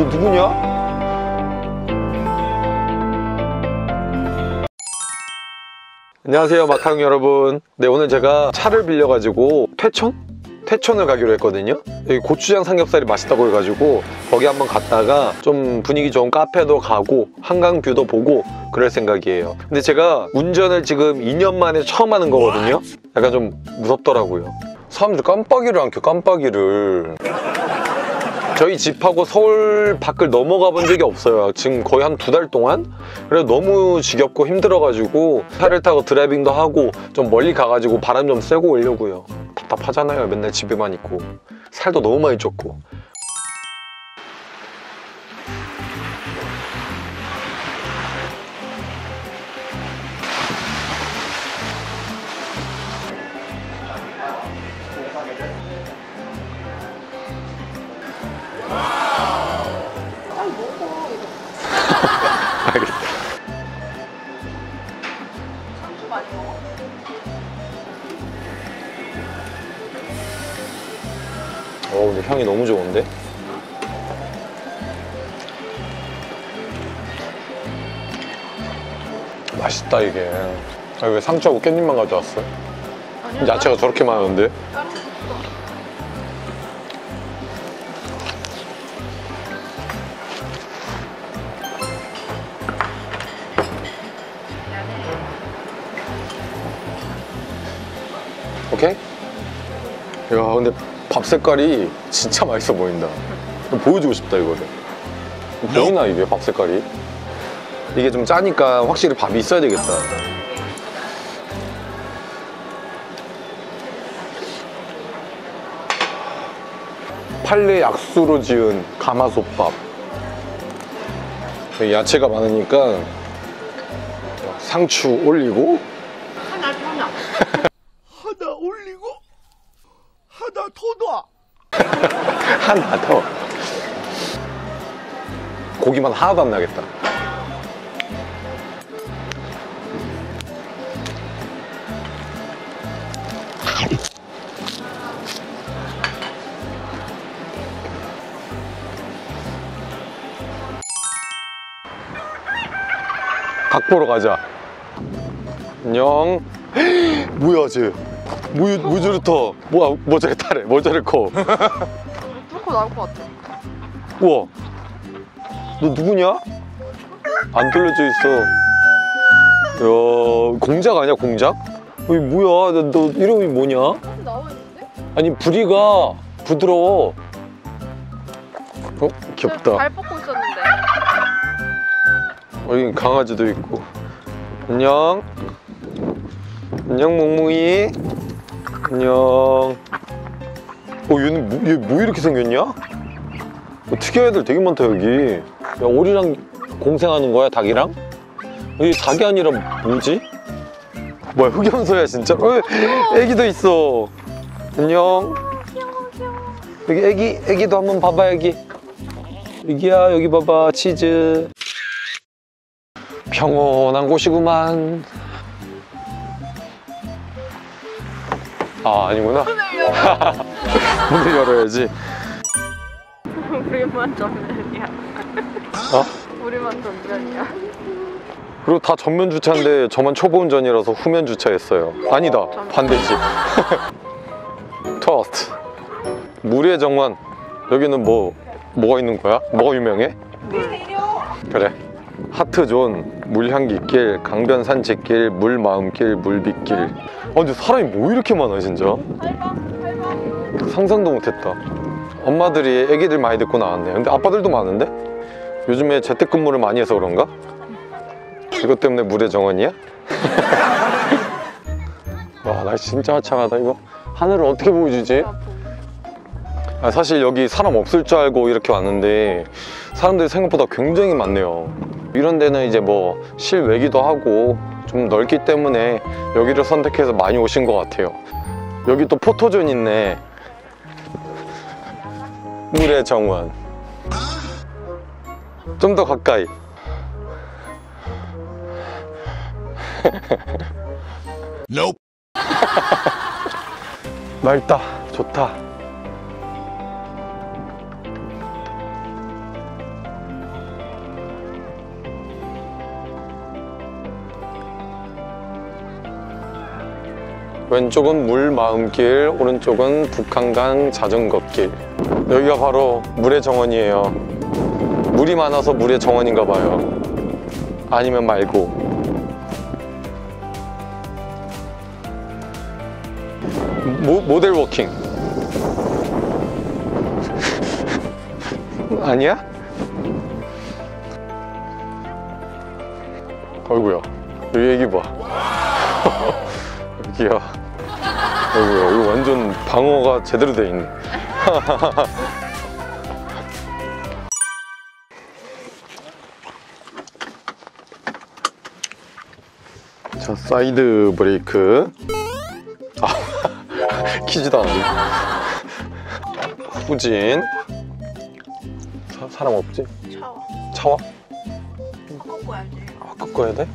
너 누구냐? 안녕하세요 마카롱 여러분. 네 오늘 제가 차를 빌려가지고 퇴촌? 퇴촌을 가기로 했거든요. 여기 고추장 삼겹살이 맛있다고 해가지고 거기 한번 갔다가 좀 분위기 좋은 카페도 가고 한강 뷰도 보고 그럴 생각이에요. 근데 제가 운전을 지금 2년 만에 처음 하는 거거든요. 약간 좀 무섭더라고요. 사람들이 깜빡이를 안 켜 깜빡이를 저희 집하고 서울 밖을 넘어가 본 적이 없어요. 지금 거의 한 두 달 동안? 그래서 너무 지겹고 힘들어가지고 차를 타고 드라이빙도 하고 좀 멀리 가가지고 바람 좀 쐬고 오려고요. 답답하잖아요. 맨날 집에만 있고. 살도 너무 많이 쪘고. 향이 너무 좋은데? 맛있다 이게 아, 왜 상추하고 깻잎만 가져왔어? 아니요. 야채가 저렇게 많은데? 오케이? 야 근데 밥 색깔이 진짜 맛있어 보인다. 보여주고 싶다 이거를. 보이나 이게 밥 색깔이? 이게 좀 짜니까 확실히 밥이 있어야 되겠다. 팔레 약수로 지은 가마솥밥. 야채가 많으니까 상추 올리고 고기만 하나도 안 나겠다. 닭 보러 가자. 안녕. 뭐야 쟤? 뭐, 뭐 저리 터. 뭐야 뭐 저리 타래. 뭐 저리 커. 뚫고 나올 것 같아. 우와 너 누구냐? 안 뚫려져 있어 야 공작 아니야 공작? 이 뭐야 너, 너 이름이 뭐냐? 아니 부리가 부드러워 어? 귀엽다 발 뻗고 있었는데. 여기 강아지도 있고 안녕 안녕 몽몽이 안녕 어 얘는 뭐, 얘 뭐 이렇게 생겼냐? 어, 특이한 애들 되게 많다 여기 야 오리랑 공생하는 거야 닭이랑? 여기 닭이 아니라 뭐지? 뭐야 흑염소야 진짜? 어, 애기도 있어 안녕 여기 애기 애기도 한번 봐봐 여기 여기야 여기 봐봐 치즈 평온한 곳이구만. 아, 아니구나. 문을 열어야지. 우리만 전면이야. 어? 우리만 전면이야. 그리고 다 전면 주차인데 저만 초보 운전이라서 후면 주차했어요. 아니다. 반대지. 토스트. 물의 정원. 여기는 뭐, 뭐가 있는 거야? 뭐가 유명해? 그래. 하트존, 물향기길, 강변 산책길, 물마음길, 물빛길. 아, 근데 사람이 뭐 이렇게 많아, 진짜? 상상도 못했다. 엄마들이 애기들 많이 데리고 나왔네. 근데 아빠들도 많은데? 요즘에 재택근무를 많이 해서 그런가? 이것 때문에 물의 정원이야? 와, 날씨 진짜 화창하다, 이거. 하늘을 어떻게 보여주지? 아, 사실 여기 사람 없을 줄 알고 이렇게 왔는데 사람들이 생각보다 굉장히 많네요. 이런 데는 이제 뭐 실외기도 하고 좀 넓기 때문에 여기를 선택해서 많이 오신 것 같아요. 여기 또 포토존 있네. 물의 정원. 좀 더 가까이. Nope. 넓다. 좋다. 왼쪽은 물 마음길 오른쪽은 북한강 자전거길. 여기가 바로 물의 정원이에요. 물이 많아서 물의 정원인가 봐요. 아니면 말고. 모, 모델 워킹. 아니야? 어이구야. 여기 애기 봐. 여기야. 어이구야. 여기 완전 방어가 제대로 돼 있네. 자, 사이드 브레이크. 아, 키지도 않네. 후진. 사, 사람 없지? 차와? 꺾어야지. 아, 꺾어야 돼?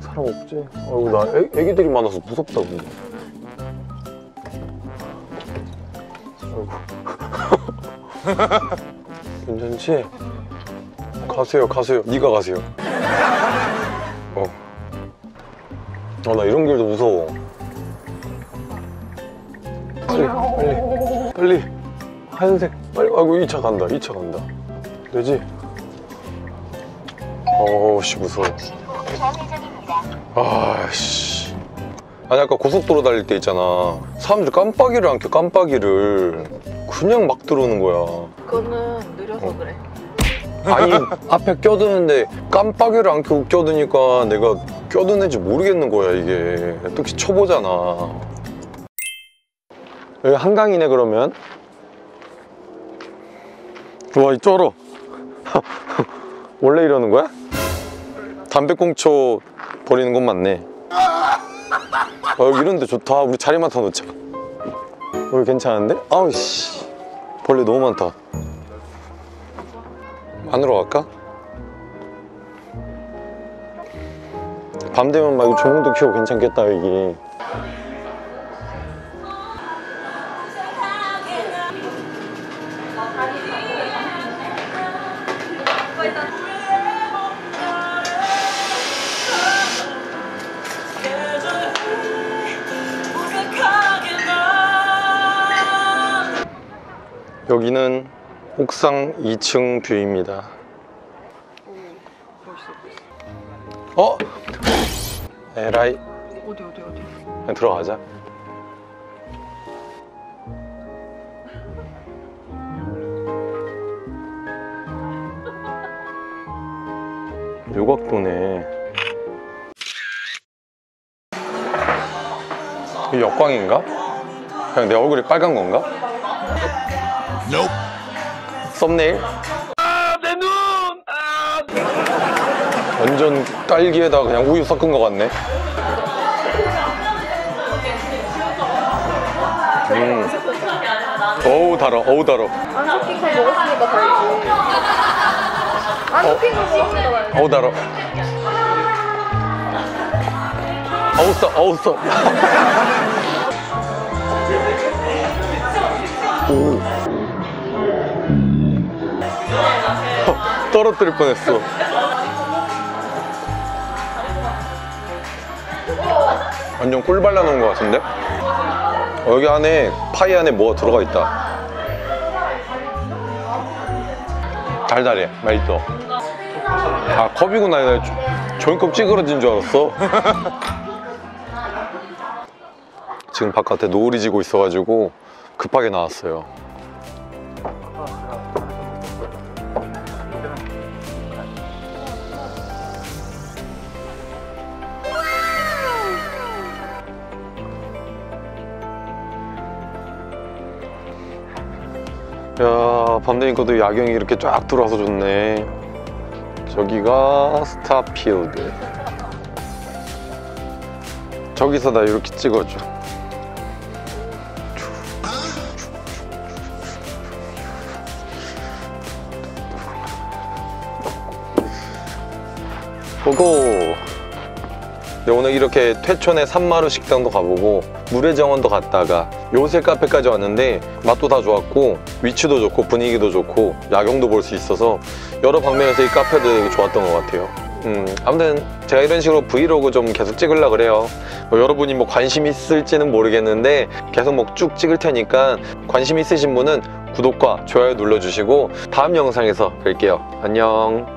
사람 없지? 아이고, 나 애, 애기들이 많아서 무섭다, 근데. 아이고. 괜찮지? 가세요, 가세요. 네가 가세요. 아, 나 이런 길도 무서워. 빨리, 빨리, 빨리. 하얀색. 빨리. 아이고, 이 차 간다, 이 차 간다. 되지? 어우씨 무서워 아씨 아니 아까 고속도로 달릴 때 있잖아 사람들이 깜빡이를 안 켜 깜빡이를 그냥 막 들어오는 거야 그거는 느려서 어. 그래. 아니 앞에 껴드는데 깜빡이를 안 켜고 껴드니까 내가 껴드는지 모르겠는 거야 이게. 특히 초보잖아. 여기 한강이네 그러면. 와이 쩔어. 원래 이러는 거야? 담배꽁초 버리는 곳 맞네. 어, 여기 이런 데 좋다. 우리 자리만 더 놓자. 여기 괜찮은데? 아우 씨. 벌레 너무 많다. 안으로 갈까? 밤 되면 막 조명도 켜고 괜찮겠다 여기. 여기는 옥상 2층 뷰입니다 어? 에라이 어디 어디 어디. 그냥 들어가자 요각도네 이 역광인가? 그냥 내 얼굴이 빨간 건가? Nope. 썸네일? 완전 딸기에다 그냥 우유 섞은 것 같네. 음. 어우 달아, 어우 달아. 안 섞인 걸 먹었으니까 달지. 안 섞인 걸 먹었으니까 달지. 어우 달아. 어우 써, 어우 써. 오. 떨어뜨릴 뻔했어. 완전 꿀 발라놓은 것 같은데? 어, 여기 안에 파이 안에 뭐가 들어가 있다. 달달해, 맛있어. 아 컵이구나 조- 종이컵 찌그러진 줄 알았어 지금 바깥에 노을이 지고 있어가지고 급하게 나왔어요 야, 밤 되니까도 야경이 이렇게 쫙 들어와서 좋네. 저기가 스타필드. 저기서 나 이렇게 찍어줘. 고고! 네, 오늘 이렇게 퇴촌의 산마루 식당도 가보고 물의 정원도 갔다가 요새 카페까지 왔는데 맛도 다 좋았고 위치도 좋고 분위기도 좋고 야경도 볼 수 있어서 여러 방면에서 이 카페도 좋았던 것 같아요 음, 아무튼 제가 이런 식으로 브이로그 좀 계속 찍으려고 그래요 뭐 여러분이 뭐 관심 있을지는 모르겠는데 계속 뭐 쭉 찍을 테니까 관심 있으신 분은 구독과 좋아요 눌러주시고 다음 영상에서 뵐게요. 안녕.